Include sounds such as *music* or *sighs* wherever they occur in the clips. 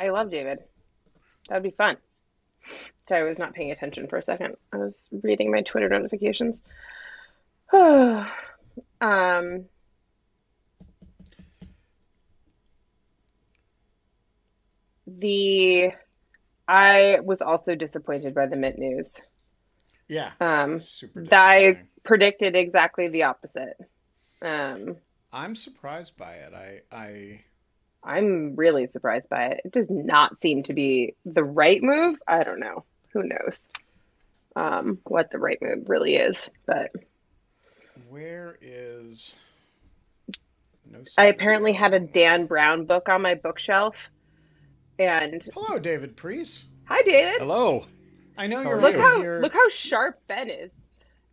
I love David. That'd be fun. Sorry, I was not paying attention for a second. I was reading my Twitter notifications. *sighs* um, the I was also disappointed by the Mint news. Yeah. Um, I predicted exactly the opposite. Um, I'm surprised by it. I I I'm really surprised by it. It does not seem to be the right move. I don't know. Who knows um, what the right move really is? But where is no I apparently had a. Dan Brown book on my bookshelf. And Hello, David Priess. hi, David. Hello. I know How you're are Look you? how here. look how sharp Ben is,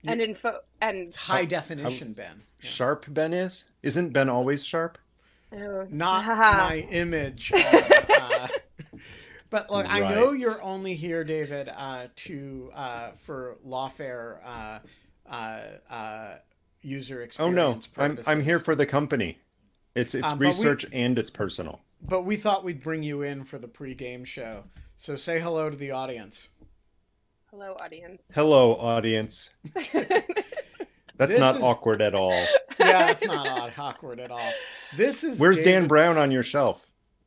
You- and info and It's high definition, Ben. Yeah. Sharp Ben is? Isn't Ben always sharp? Oh, Not haha. my image. uh, *laughs* uh, but look, I know you're only here, David, uh, to uh, for lawfare uh, uh, uh, user experience. Oh experience. no, I'm I'm here for the company. It's it's Um, but we- research and it's personal. But we thought we'd bring you in for the pre-game show. So say hello to the audience. Hello, audience. Hello, audience. *laughs* That's This not is- awkward at all. *laughs* Yeah, it's not odd, awkward at all. This is Where's Dan Brown on your shelf?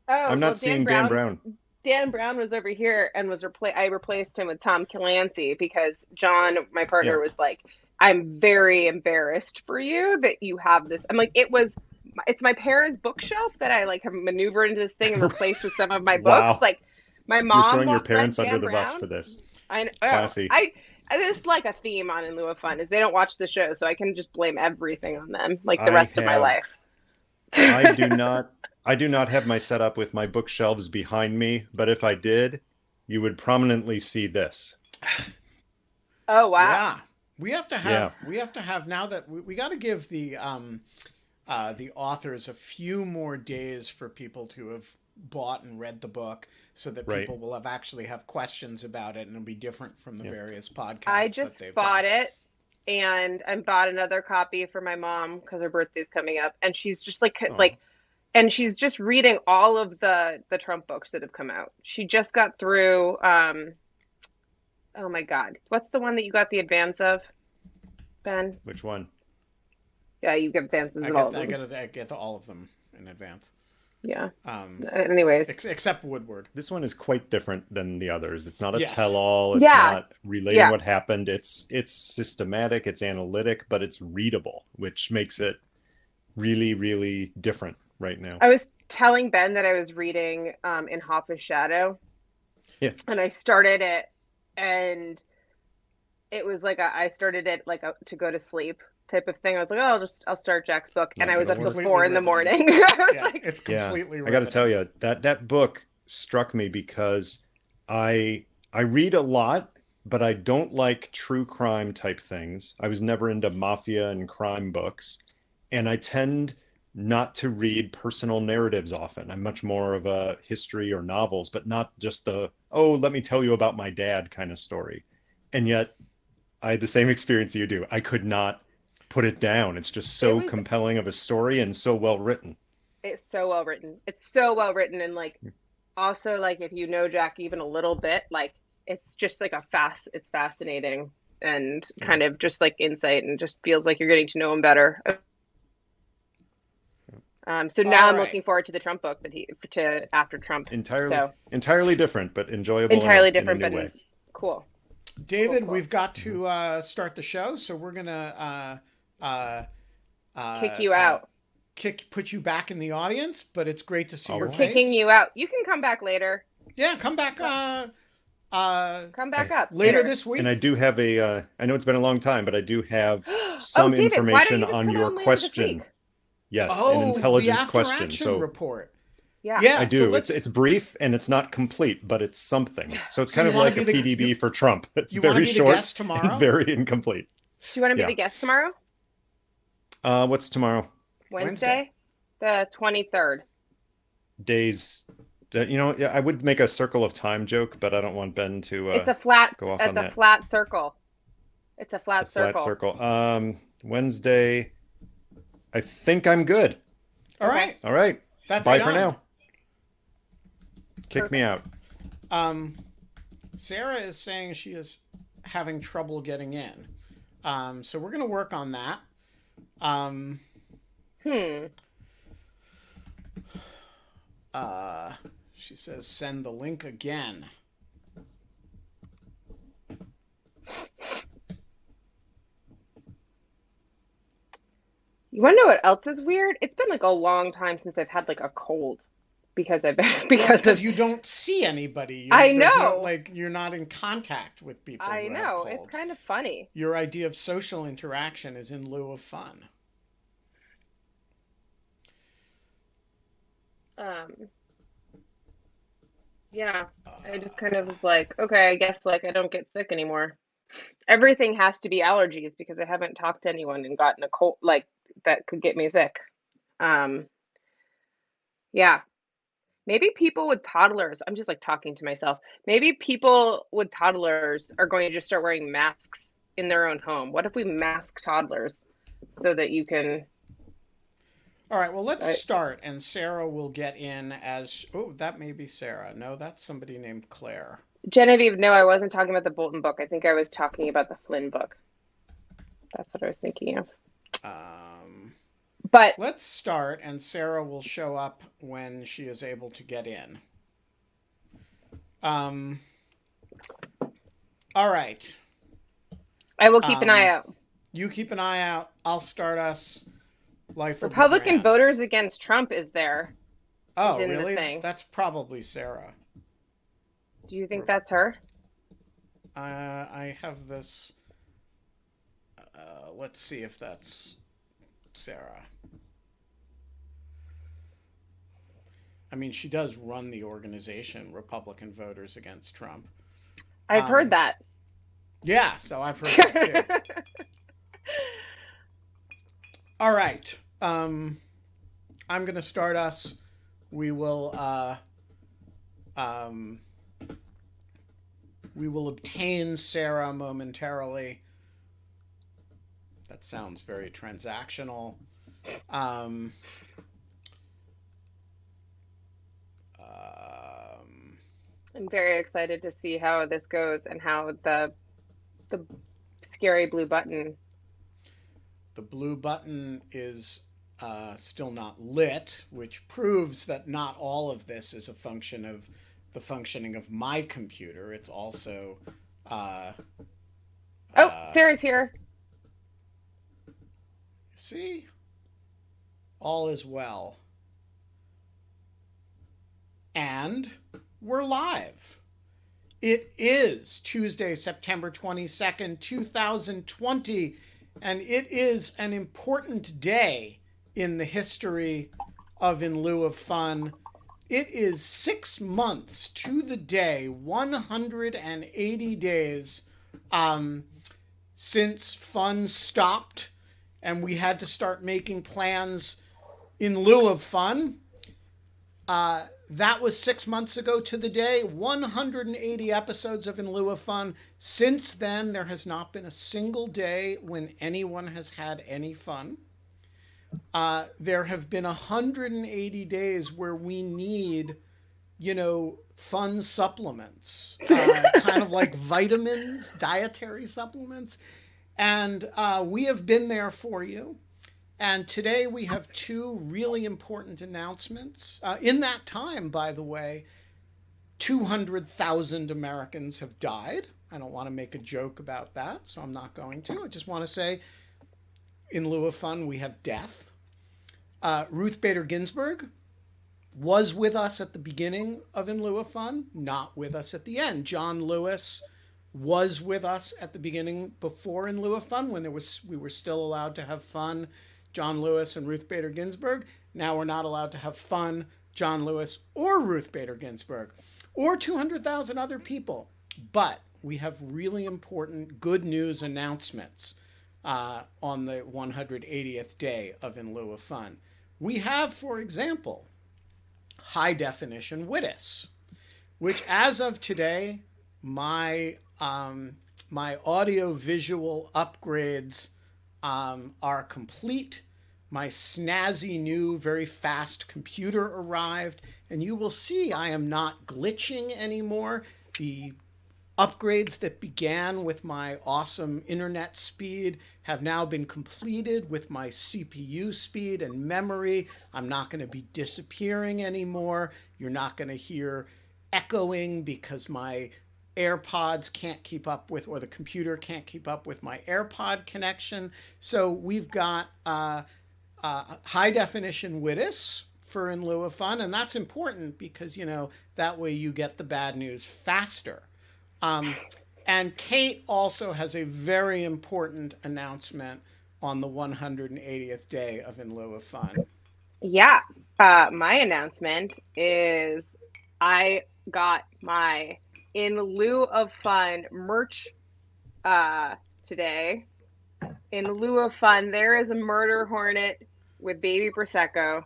Oh, I'm not well, seeing Dan Brown. Dan Brown was over here and was repla- I replaced him with Tom Clancy because John, my partner, Yeah. was like, "I'm very embarrassed for you that you have this." I'm like, "It was, it's my parents' bookshelf that I like have maneuvered into this thing and replaced with some of my *laughs* books." Wow. Like, my mom You're throwing your bought parents Dan under the bus for this. I know. Classy. I, I this is like a theme on in lieu of fun is they don't watch the show, so I can just blame everything on them, like the I rest of my life. I do *laughs* not I do not have my setup with my bookshelves behind me, but if I did, you would prominently see this. oh wow. Yeah, we have to have Yeah. we have to have now that we, we got to give the um uh the authors a few more days for people to have bought and read the book so that Right. people will have actually have questions about it and it'll be different from the Yeah. various podcasts. I just they've bought done. it and I bought another copy for my mom because her birthday's coming up and she's just like Aw. like and she's just reading all of the the Trump books that have come out. She just got through um oh my god. What's the one that you got the advance of? Ben? Which one? Yeah, you get advances I of all get, of I them. get I get to all of them in advance. Yeah. Um, Anyways. ex- except Woodward. This one is quite different than the others. It's not a Yes. tell-all. It's Yeah. not relating Yeah. what happened. It's it's systematic. It's analytic, but it's readable, which makes it really, really different right now. I was telling Ben that I was reading um, In Hoffa's Shadow. Yeah. And I started it, and it was like a, I started it like a, to go to sleep type of thing. I was like, oh, I'll just I'll start Jack's book, and Not I was up gonna till work. four in the morning. *laughs* I was Yeah, like, it's Yeah, completely. I got to tell you that that book struck me because I I read a lot, but I don't like true crime type things. I was never into mafia and crime books, and I tend not to read personal narratives often. I'm much more of a history or novels, but not just the oh, let me tell you about my dad kind of story. And yet, I had the same *laughs* experience you do. I could not put it down. It's just so It was- compelling of a story and so well written. it's so well written. It's so well written, and like also like if you know Jack even a little bit, like it's just like a fast. It's fascinating and kind of just like insight, and just feels like you're getting to know him better. Um, so now All I'm looking forward to the Trump book that he to after Trump. entirely So entirely different but enjoyable in a- entirely in a different, new but way. cool. David, Cool, cool. we've got to uh, start the show, so we're gonna uh, uh, uh, Kick you uh, out. kick, put you back in the audience. But it's great to see All your right. face. Kicking you out. You can come back later. Yeah, come back. Uh, uh, Come back up later this week. and I do have a uh, I know it's been a long time but I do have some *gasps* oh, David, information you on your on question. Yes, oh, an intelligence the question. So report. Yeah. Yeah, I do. let's- it's it's brief and it's not complete, but it's something. So it's So kind you of like a the- PDB you- for Trump. It's You very be the short guest tomorrow? very incomplete. Do you want to be Yeah. the guest tomorrow? Uh, what's tomorrow? Wednesday, the twenty third. Days. You know, yeah, I would make a circle of time joke, but I don't want Ben to. Uh, it's a flat. go off It's on a that. flat circle. It's a flat it's a flat circle. circle. Um, Wednesday. I think I'm good. All Okay. right, All right. that's Bye done. for now. Kick Perfect. me out. Um, Sarah is saying she is having trouble getting in. Um, so we're going to work on that. Um, hmm. Uh, she says, send the link again. You want to know what else is weird? It's been like a long time since I've had like a cold because I've *laughs* because well, of you don't see anybody. You, I know, no, like you're not in contact with people. I know it's kind of funny. Your idea of social interaction is in lieu of fun. Um. Yeah, I just kind of was like, okay, I guess like I don't get sick anymore. Everything has to be allergies because I haven't talked to anyone and gotten a cold like that could get me sick. Um. Yeah, maybe people with toddlers i'm just like talking to myself maybe people with toddlers are going to just start wearing masks in their own home. What if we mask toddlers so that you can all right well let's start and sarah will get in as oh that may be sarah. No that's somebody named claire. Genevieve no i wasn't talking about the bolton book. I think i was talking about the flynn book. That's what i was thinking of. Um but let's start, and Sarah will show up when she is able to get in. Um. All right. I will keep um, an eye um, out. You keep an eye out. I'll start us. Life Republican voters against Trump is there. Oh, really? That's probably Sarah. Do you think that's her? Uh, I have this. Uh, let's see if that's Sarah. I mean, she does run the organization, Republican Voters Against Trump. I've um, heard that. Yeah, so I've heard that too. *laughs* All right. Um, I'm going to start us. We will. Uh, um, we will obtain Sarah momentarily. That sounds very transactional. Um, um, I'm very excited to see how this goes and how the the scary blue button. The blue button is uh, still not lit, which proves that not all of this is a function of the functioning of my computer. It's also. Uh, oh, uh, Sarah's here. See? All is well. And we're live. It is Tuesday, September 22nd, 2020, and it is an important day in the history of In Lieu of Fun. It is six months to the day, 180 days um, since fun stopped and we had to start making plans in lieu of fun. Uh, that was six months ago to the day. 180 episodes of In Lieu of Fun. Since then, there has not been a single day when anyone has had any fun. Uh, there have been 180 days where we need, you know, fun supplements, uh, kind of like *laughs* vitamins, dietary supplements. And uh, we have been there for you. And today we have two really important announcements. Uh, in that time, by the way, 200,000 Americans have died. I don't want to make a joke about that, so I'm not going to. I just want to say, in lieu of fun, we have death. Uh, Ruth Bader Ginsburg was with us at the beginning of In Lieu of Fun, not with us at the end. John Lewis was with us at the beginning before in lieu of fun when there was we were still allowed to have fun. John lewis and ruth bader ginsburg. Now we're not allowed to have fun john lewis or ruth bader ginsburg or 200000 other people. But we have really important good news announcements uh, on the 180th day of in lieu of fun. We have for example high definition Wittes, which as of today my um, my audio visual upgrades um, are complete. my snazzy new, very fast computer arrived, and you will see I am not glitching anymore. The upgrades that began with my awesome internet speed have now been completed with my CPU speed and memory. I'm not going to be disappearing anymore. You're not going to hear echoing because my AirPods can't keep up with, or the computer can't keep up with my AirPod connection. So we've got uh, uh, high definition Wittes for in lieu of fun, and that's important because you know that way you get the bad news faster. Um, and Kate also has a very important announcement on the 180th day of In Lieu of Fun. Yeah, uh, my announcement is I got my In Lieu of Fun merch uh, today. In lieu of fun, there is a murder hornet with baby prosecco.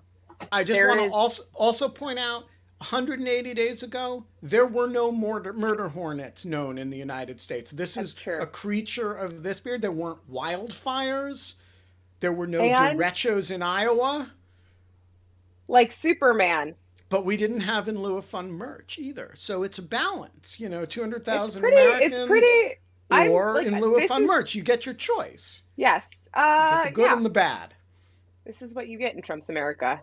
I just There want to is- also also point out 180 days ago, there were no murder, murder hornets known in the United States. This That's is true. a creature of this period. There weren't wildfires. There were no And- derechos in Iowa, Like Superman. But we didn't have in lieu of fun merch either. So it's a balance. You know, 200,000. Americans It's pretty. Or like, in lieu of fun is- merch. You get your choice. Yes. Uh, the good yeah. and the bad. This is what you get in Trump's America.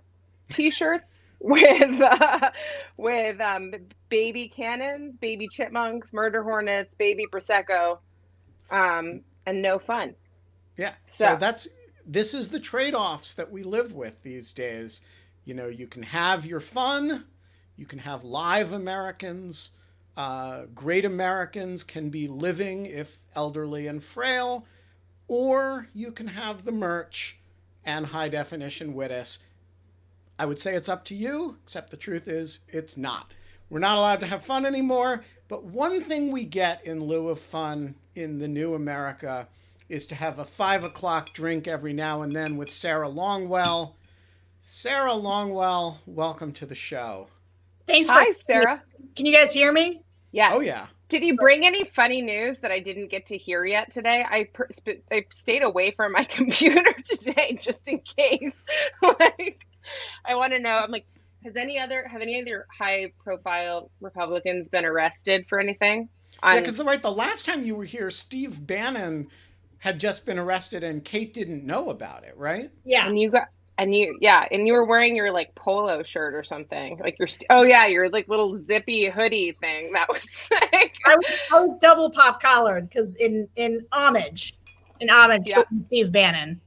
T-shirts *laughs* with uh, with um, baby cannons, baby chipmunks, murder hornets, baby prosecco, um, and no fun. Yeah. So, So- that's this is the trade-offs that we live with these days. You know, you can have your fun, you can have live Americans. Uh, great Americans can be living if elderly and frail, or you can have the merch and high definition Wittes. I would say it's up to you, except the truth is it's not. We're not allowed to have fun anymore, but one thing we get in lieu of fun in the new America is to have a five o'clock drink every now and then with Sarah Longwell. Sarah Longwell, welcome to the show. Thanks for Hi, Sarah. Can you guys hear me? Yes. Oh, yeah. Did you bring any funny news that I didn't get to hear yet today? I per- sp- I stayed away from my *laughs* computer today just in case. *laughs* like, I want to know. I'm like, has any other have any other high profile Republicans been arrested for anything? Yeah, On- because right, the last time you were here, Steve Bannon had just been arrested and Kate didn't know about it, right? Yeah. and you got and you yeah, and you were wearing your like polo shirt or something. Like your st- oh yeah, your like little zippy hoodie thing. That was *laughs* sick. I was, I was double pop collared because in in homage, in homage Yeah. to Steve Bannon.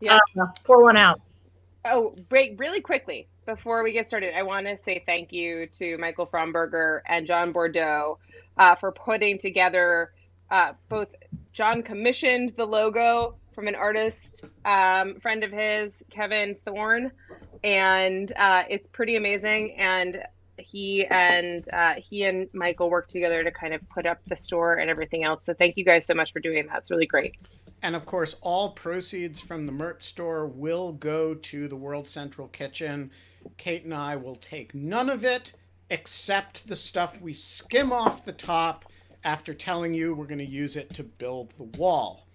Yeah. Uh, pour one out. Oh, break really quickly before we get started. I want to say thank you to Michael Fromberger and John Bordeaux uh, for putting together uh, both. John commissioned the logo from an artist um, friend of his, Kevin Thorne, and uh, it's pretty amazing. And he and uh, he and Michael worked together to kind of put up the store and everything else. So thank you guys so much for doing that. It's really great. And of course, all proceeds from the Mert store will go to the World Central Kitchen. Kate and I will take none of it except the stuff we skim off the top after telling you we're going to use it to build the wall.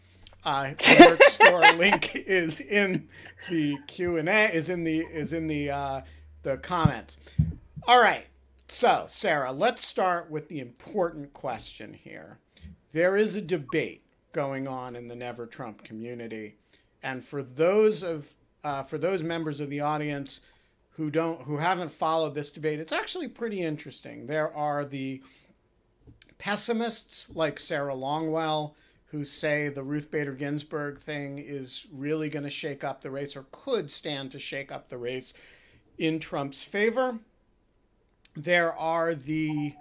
Uh, *laughs* the merch store link is in the Q and A. Is in the is in the uh, the comments. All right. So Sarah, let's start with the important question here. There is a debate going on in the Never Trump community, and for those of uh, for those members of the audience who don't who haven't followed this debate, it's actually pretty interesting. There are the pessimists like Sarah Longwell who say the Ruth Bader Ginsburg thing is really going to shake up the race or could stand to shake up the race in Trump's favor. There are the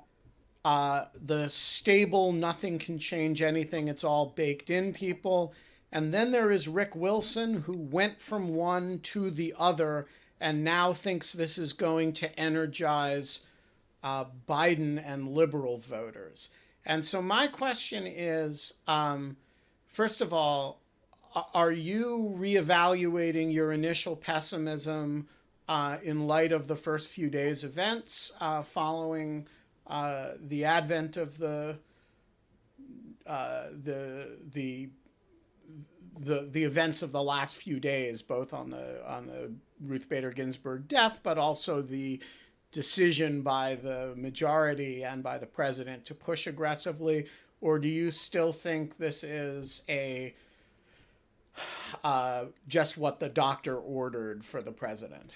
uh, the stable, nothing can change anything, it's all baked in people. And then there is Rick Wilson, who went from one to the other and now thinks this is going to energize uh, Biden and liberal voters. And so, my question is um, first of all, are you reevaluating your initial pessimism uh, in light of the first few days' events uh, following uh, the advent of the uh, the the the the events of the last few days, both on the on the Ruth Bader Ginsburg death, but also the decision by the majority and by the president to push aggressively, or do you still think this is a uh, just what the doctor ordered for the president?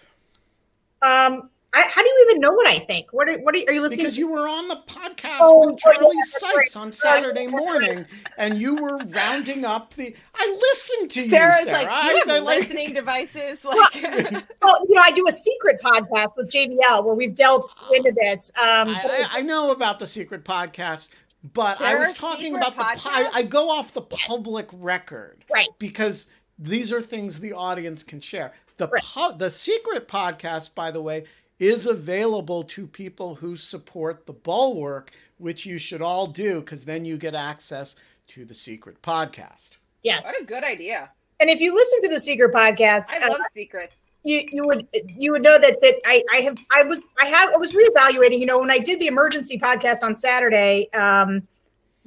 Um, I, how do you even know what I think? What are, what are, you, are you listening? Because to? you were on the podcast Oh, with Charlie oh, yeah, Sykes right. on Saturday morning, and you were rounding up the. I listened to you, Sarah's Sarah. like, I- you have I like- listening *laughs* devices. Like, *laughs* Well, you know, I do a secret podcast with JVL where we've delved into this. Um, I, I, I know about the secret podcast, but I was talking secret about the. I. I go off the public record right. because these are things the audience can share. The Right. pu- the secret podcast, by the way, is available to people who support the Bulwark, which you should all do because then you get access to the secret podcast. Yes. what a good idea. And if you listen to the secret podcast, I uh, love secrets. you you would you would know that that I I have I was I have I was reevaluating. You know, when I did the emergency podcast on Saturday, um,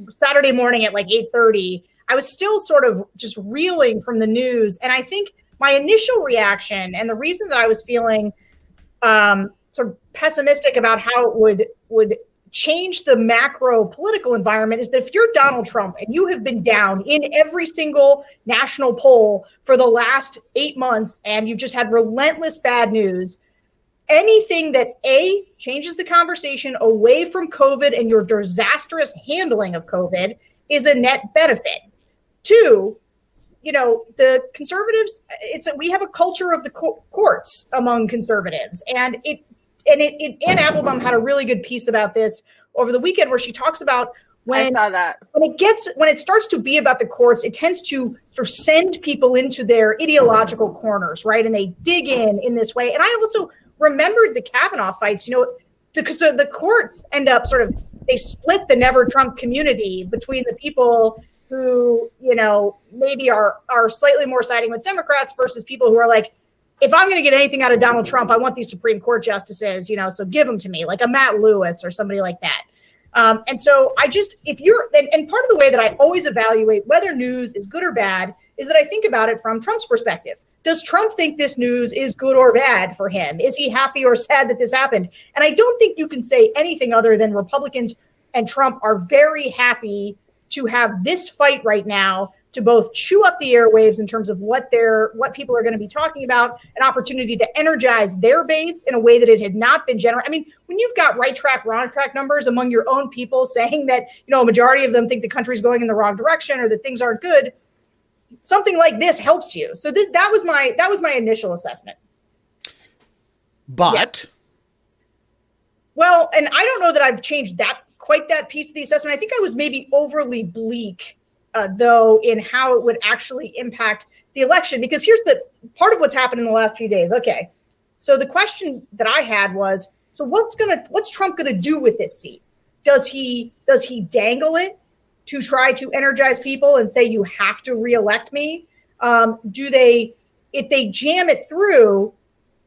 Saturday morning at like eight thirty, I was still sort of just reeling from the news, and I think my initial reaction and the reason that I was feeling um, sort of pessimistic about how it would would change the macro political environment is that if you're Donald Trump and you have been down in every single national poll for the last eight months and you've just had relentless bad news, anything that A changes the conversation away from COVID and your disastrous handling of COVID is a net benefit. Two, you know the conservatives it's a, we have a culture of the co- courts among conservatives. And it and it, it Ann Applebaum had a really good piece about this over the weekend where she talks about I when saw that. when it gets when it starts to be about the courts it tends to sort of send people into their ideological corners right? And they dig in in this way. And i also remembered the kavanaugh fights you know because the, the courts end up sort of they split the never trump community between the people who you know maybe are are slightly more siding with democrats versus people who are like if i'm going to get anything out of donald trump i want these supreme court justices you know so give them to me like a matt lewis or somebody like that um, and so I just, if you're, and, and part of the way that I always evaluate whether news is good or bad is that I think about it from Trump's perspective. Does Trump think this news is good or bad for him? Is he happy or sad that this happened? And I don't think you can say anything other than Republicans and Trump are very happy to have this fight right now to both chew up the airwaves in terms of what they're what people are going to be talking about, an opportunity to energize their base in a way that it had not been general. I mean, when you've got right track, wrong track numbers among your own people saying that you know a majority of them think the country's going in the wrong direction or that things aren't good, something like this helps you. So this that was my that was my initial assessment. But Well, and I don't know that I've changed that quite that piece of the assessment. I think I was maybe overly bleak, uh, though, in how it would actually impact the election. Because here's the part of what's happened in the last few days. Okay, so the question that I had was, so what's gonna what's Trump gonna do with this seat? Does he does he dangle it to try to energize people and say you have to reelect me? Um, do they if they jam it through?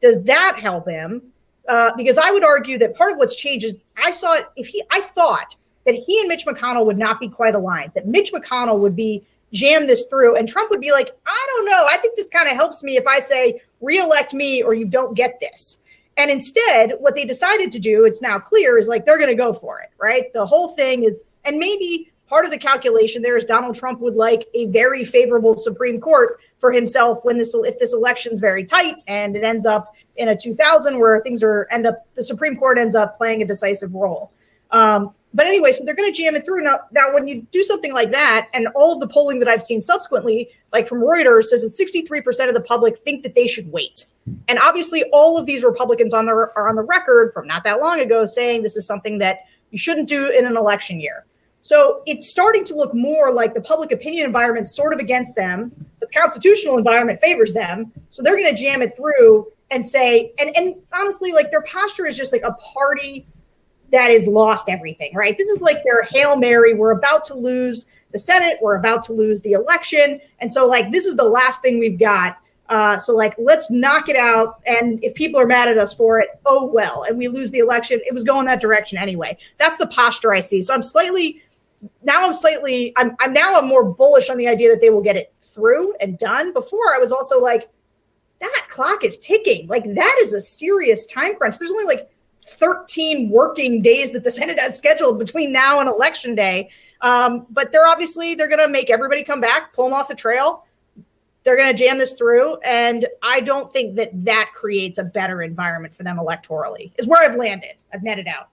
Does that help him? Uh, because I would argue that part of what's changed is I saw it. If he, I thought that he and Mitch McConnell would not be quite aligned. That Mitch McConnell would be jam this through, and Trump would be like, I don't know. I think this kind of helps me if I say reelect me or you don't get this. And instead, what they decided to do, it's now clear, is like they're going to go for it, right? The whole thing is, and maybe part of the calculation there is Donald Trump would like a very favorable Supreme Court for himself when this if this election's very tight and it ends up in a 2000 where things are end up the Supreme Court ends up playing a decisive role. Um, but anyway, so they're going to jam it through now. Now, when you do something like that, and all of the polling that I've seen subsequently, like from Reuters, says that 63% of the public think that they should wait. And obviously, all of these Republicans on the are on the record from not that long ago saying this is something that you shouldn't do in an election year. So it's starting to look more like the public opinion environment sort of against them, constitutional environment favors them. So they're going to jam it through and say, and and honestly, like their posture is just like a party that has lost everything, right? This is like their Hail Mary. We're about to lose the Senate. We're about to lose the election. And so, like, this is the last thing we've got. Uh, so, like, let's knock it out. And if people are mad at us for it, oh well. And we lose the election. It was going that direction anyway. That's the posture I see. So I'm slightly now I'm slightly I'm I'm now I'm more bullish on the idea that they will get it through and done. Before I was also like, that clock is ticking. Like that is a serious time crunch. There's only like 13 working days that the *laughs* Senate has scheduled between now and election day. Um, but they're obviously they're going to make everybody come back, pull them off the trail. They're going to jam this through, and I don't think that that creates a better environment for them electorally. Is where I've landed. I've netted out.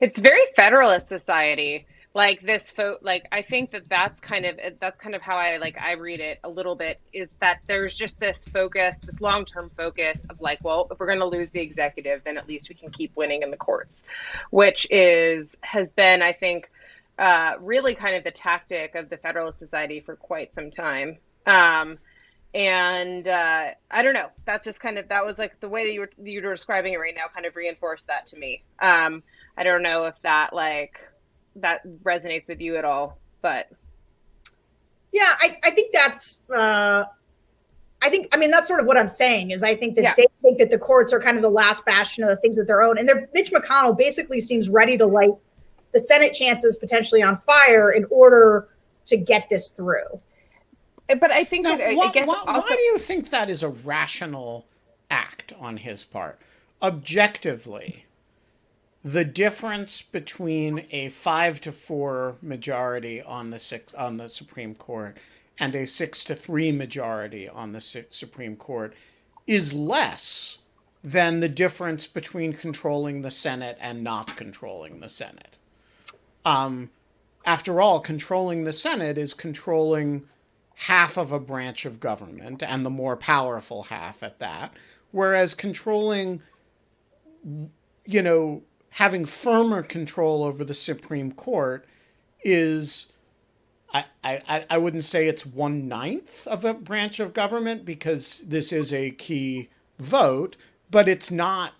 It's very federalist society like this fo- like i think that that's kind of that's kind of how i like i read it a little bit is that there's just this focus this long-term focus of like well if we're going to lose the executive then at least we can keep winning in the courts which is has been i think uh, really kind of the tactic of the federalist society for quite some time. Um, and uh, i don't know that's just kind of that was like the way that you were you were describing it right now kind of reinforced that to me. Um, i don't know if that like that resonates with you at all, but yeah, I, I think that's uh, I think I mean that's sort of what I'm saying is I think that yeah. they think that the courts are kind of the last bastion of the things that they're own, and they're, Mitch McConnell basically seems ready to light the Senate chances potentially on fire in order to get this through. But I think now, that why, I guess why, also... why do you think that is a rational act on his part, objectively? The difference between a five to four majority on the six on the Supreme Court and a six to three majority on the Supreme Court is less than the difference between controlling the Senate and not controlling the Senate. Um, after all, controlling the Senate is controlling half of a branch of government and the more powerful half at that, whereas controlling, you know, having firmer control over the Supreme Court is I, I, I wouldn't say it's one ninth of a branch of government because this is a key vote, but it's not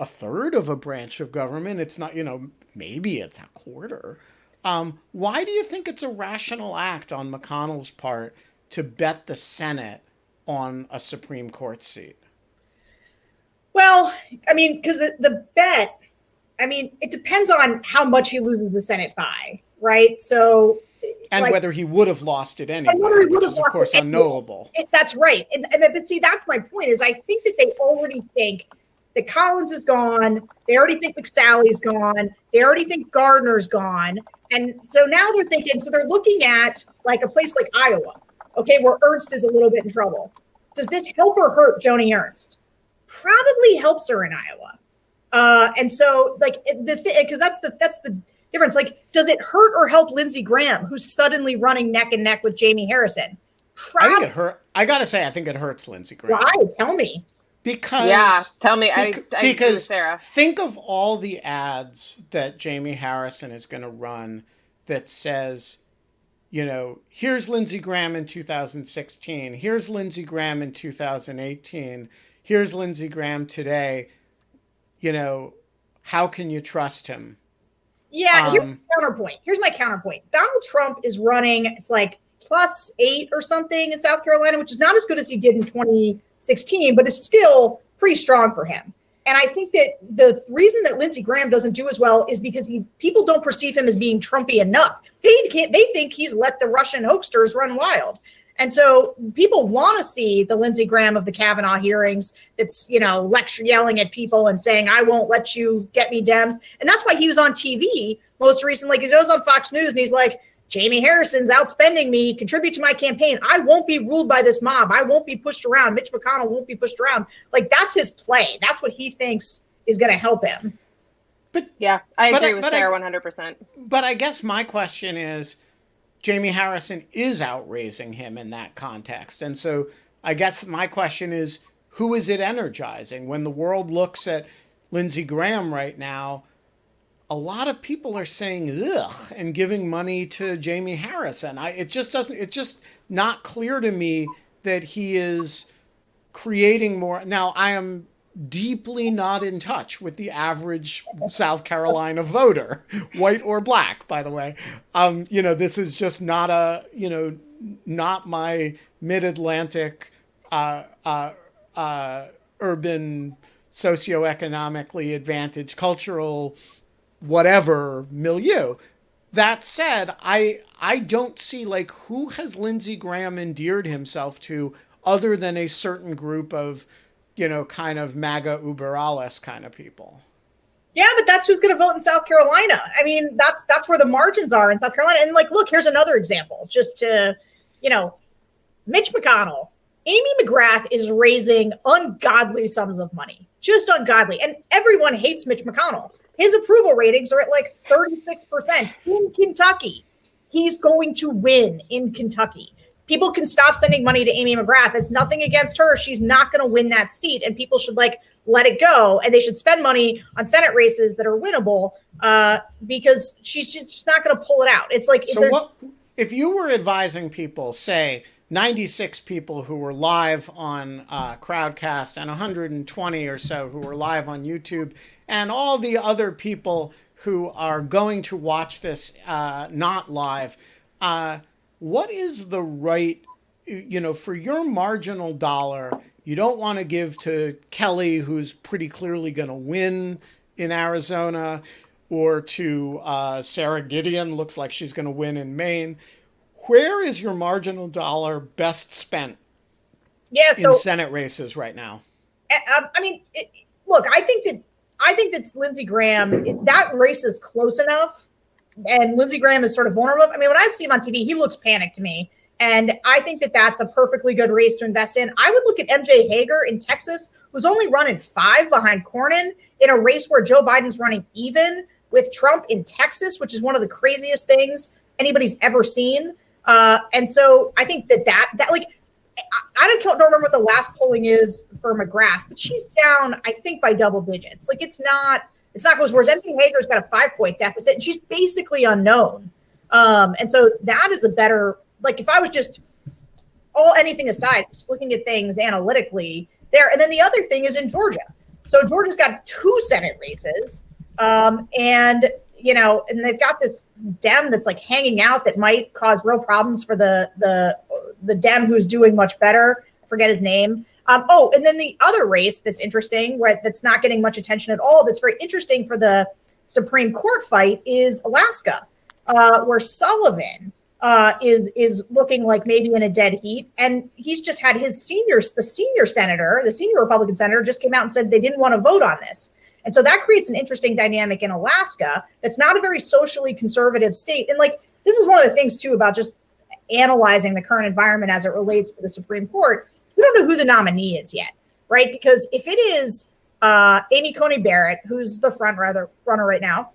a third of a branch of government. It's not, you know, maybe it's a quarter. Um, why do you think it's a rational act on McConnell's part to bet the Senate on a Supreme Court seat? Well, I mean, because the, the bet I mean, it depends on how much he loses the Senate by, right? So, and like, whether he would have lost it anyway, which is of course unknowable. It, that's right. And, and, but see, that's my point. Is I think that they already think that Collins is gone. They already think McSally's gone. They already think Gardner's gone. And so now they're thinking. So they're looking at like a place like Iowa, okay, where Ernst is a little bit in trouble. Does this help or hurt Joni Ernst? Probably helps her in Iowa uh, and so like the thing, because that's the that's the difference. Like, does it hurt or help Lindsey Graham, who's suddenly running neck and neck with Jamie Harrison? I think it hurt. I gotta say, I think it hurts Lindsey Graham. Why? Tell me. Because yeah, tell me. I, I because Sarah. think of all the ads that Jamie Harrison is going to run that says, you know, here's Lindsey Graham in 2016. Here's Lindsey Graham in 2018. Here's Lindsey Graham today you know, how can you trust him? Yeah, um, here's my counterpoint. Here's my counterpoint. Donald Trump is running, it's like plus eight or something in South Carolina, which is not as good as he did in 2016, but it's still pretty strong for him. And I think that the reason that Lindsey Graham doesn't do as well is because he people don't perceive him as being Trumpy enough. They can't, they think he's let the Russian hoaxers run wild. And so people want to see the Lindsey Graham of the Kavanaugh hearings that's, you know, lecture yelling at people and saying, I won't let you get me Dems. And that's why he was on TV most recently, because he was on Fox News and he's like, Jamie Harrison's outspending me, contribute to my campaign. I won't be ruled by this mob. I won't be pushed around. Mitch McConnell won't be pushed around. Like that's his play. That's what he thinks is going to help him. But yeah, I agree with Sarah one hundred percent. But I guess my question is, Jamie Harrison is outraising him in that context. And so I guess my question is who is it energizing? When the world looks at Lindsey Graham right now, a lot of people are saying ugh and giving money to Jamie Harrison. I it just doesn't it's just not clear to me that he is creating more now I am deeply not in touch with the average South Carolina voter, white or black, by the way. Um, you know, this is just not a, you know, not my mid Atlantic uh, uh, uh, urban socioeconomically advantaged cultural whatever milieu. that said, I I don't see like who has Lindsey Graham endeared himself to other than a certain group of, you know, kind of MAGA uber alles kind of people. Yeah, but that's who's going to vote in South Carolina. I mean, that's that's where the margins are in South Carolina. And like, look, here's another example, just to, you know, Mitch McConnell, Amy McGrath is raising ungodly sums of money, just ungodly, and everyone hates Mitch McConnell. His approval ratings are at like 36% in Kentucky. He's going to win in Kentucky. People can stop sending money to Amy McGrath. It's nothing against her. She's not going to win that seat, and people should like let it go. And they should spend money on Senate races that are winnable uh, because she's just not going to pull it out. It's like so. What if you were advising people, say? 96 people who were live on uh, Crowdcast and 120 or so who were live on YouTube, and all the other people who are going to watch this uh, not live. Uh, what is the right, you know, for your marginal dollar? You don't want to give to Kelly, who's pretty clearly going to win in Arizona, or to uh, Sara Gideon, looks like she's going to win in Maine where is your marginal dollar best spent? Yeah, so in Senate races right now. Um, I mean, it, look, I think that I think that Lindsey Graham that race is close enough, and Lindsey Graham is sort of vulnerable. I mean, when I see him on TV, he looks panicked to me, and I think that that's a perfectly good race to invest in. I would look at MJ Hegar in Texas, who's only running five behind Cornyn in a race where Joe Biden's running even with Trump in Texas, which is one of the craziest things anybody's ever seen. Uh, and so I think that that that like I don't, don't remember what the last polling is for McGrath, but she's down I think by double digits. Like it's not it's not close. Whereas MJ Hegar's got a five point deficit, and she's basically unknown. Um, and so that is a better like if I was just all anything aside, just looking at things analytically there. And then the other thing is in Georgia. So Georgia's got two Senate races, um, and you know, and they've got this Dem that's like hanging out that might cause real problems for the the the Dem who's doing much better. I forget his name. Um, oh, and then the other race that's interesting, right? That's not getting much attention at all. That's very interesting for the Supreme Court fight is Alaska, uh, where Sullivan uh, is is looking like maybe in a dead heat, and he's just had his seniors, the senior senator, the senior Republican senator, just came out and said they didn't want to vote on this. And so that creates an interesting dynamic in Alaska that's not a very socially conservative state. And like, this is one of the things too about just analyzing the current environment as it relates to the Supreme Court. We don't know who the nominee is yet, right? Because if it is uh, Amy Coney Barrett, who's the front runner, runner right now,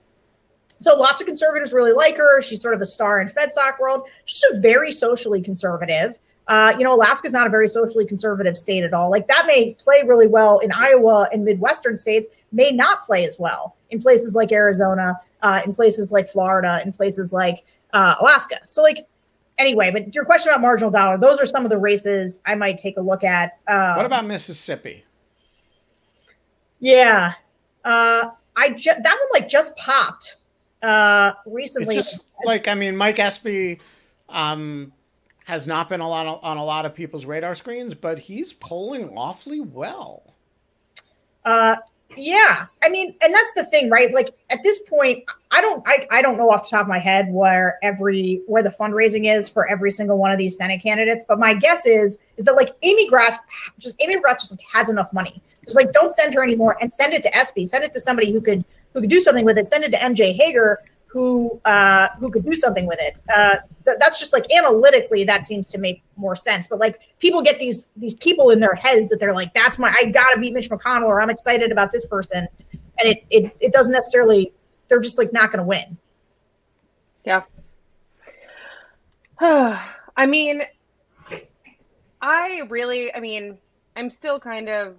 so lots of conservatives really like her. She's sort of a star in FedSoc world. She's a very socially conservative. Uh, you know, Alaska is not a very socially conservative state at all. Like that may play really well in Iowa and Midwestern states, may not play as well in places like Arizona, uh, in places like Florida, in places like uh, Alaska. So, like, anyway, but your question about marginal dollar, those are some of the races I might take a look at. Um, what about Mississippi? Yeah, uh, I ju- that one like just popped uh, recently. It's just like I mean, Mike Espy. Um, has not been a lot of, on a lot of people's radar screens, but he's polling awfully well. Uh, yeah, I mean, and that's the thing, right? Like at this point, I don't, I, I don't know off the top of my head where every where the fundraising is for every single one of these Senate candidates, but my guess is is that like Amy McGrath, just Amy McGrath just like has enough money. Just like don't send her anymore and send it to Espy, send it to somebody who could who could do something with it. Send it to MJ Hegar, who uh, who could do something with it. Uh, th- that's just like analytically, that seems to make more sense. But like people get these these people in their heads that they're like, that's my I gotta beat Mitch McConnell or I'm excited about this person, and it it it doesn't necessarily. They're just like not to win. Yeah. *sighs* I mean, I really, I mean, I'm still kind of,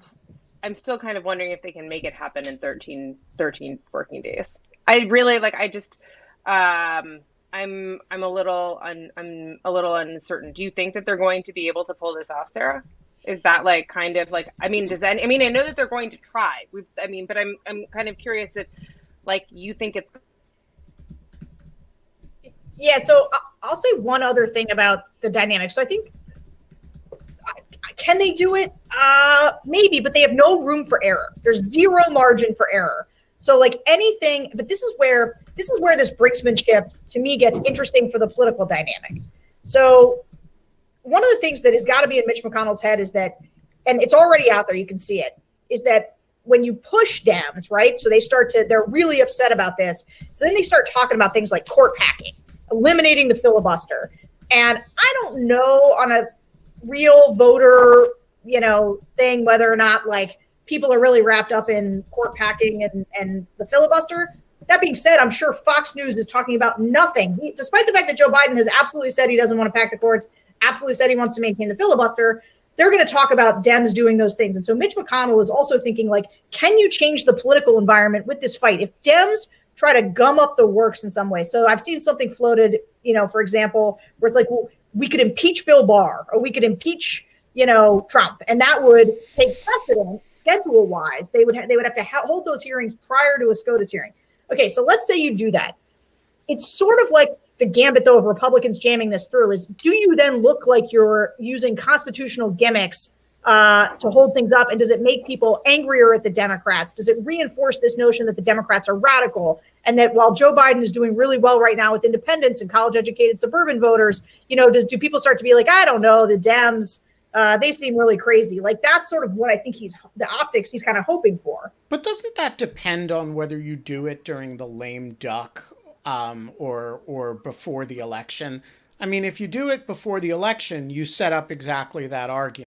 I'm still kind of wondering if they can make it happen in 13, 13 working days. I really like. I just, um, I'm, I'm a little, un, I'm a little uncertain. Do you think that they're going to be able to pull this off, Sarah? Is that like kind of like? I mean, does that? I mean, I know that they're going to try. We've, I mean, but I'm, I'm kind of curious if, like, you think it's. Yeah. So I'll say one other thing about the dynamic. So I think can they do it? Uh, maybe, but they have no room for error. There's zero margin for error. So like anything, but this is where this is where this brinksmanship to me gets interesting for the political dynamic. So one of the things that has got to be in Mitch McConnell's head is that, and it's already out there, you can see it, is that when you push Dems, right? So they start to, they're really upset about this. So then they start talking about things like court packing, eliminating the filibuster. And I don't know on a real voter, you know, thing whether or not like people are really wrapped up in court packing and, and the filibuster. That being said, I'm sure Fox News is talking about nothing, despite the fact that Joe Biden has absolutely said he doesn't want to pack the courts, absolutely said he wants to maintain the filibuster. They're going to talk about Dems doing those things. And so Mitch McConnell is also thinking, like, can you change the political environment with this fight? If Dems try to gum up the works in some way. So I've seen something floated, you know, for example, where it's like, well, we could impeach Bill Barr or we could impeach you know Trump, and that would take precedent schedule wise. They would ha- they would have to ha- hold those hearings prior to a SCOTUS hearing. Okay, so let's say you do that. It's sort of like the gambit though of Republicans jamming this through is do you then look like you're using constitutional gimmicks uh, to hold things up? And does it make people angrier at the Democrats? Does it reinforce this notion that the Democrats are radical and that while Joe Biden is doing really well right now with independents and college educated suburban voters, you know, does do people start to be like, I don't know, the Dems, uh, they seem really crazy. Like that's sort of what I think he's the optics he's kind of hoping for. But doesn't that depend on whether you do it during the lame duck um, or or before the election? I mean, if you do it before the election, you set up exactly that argument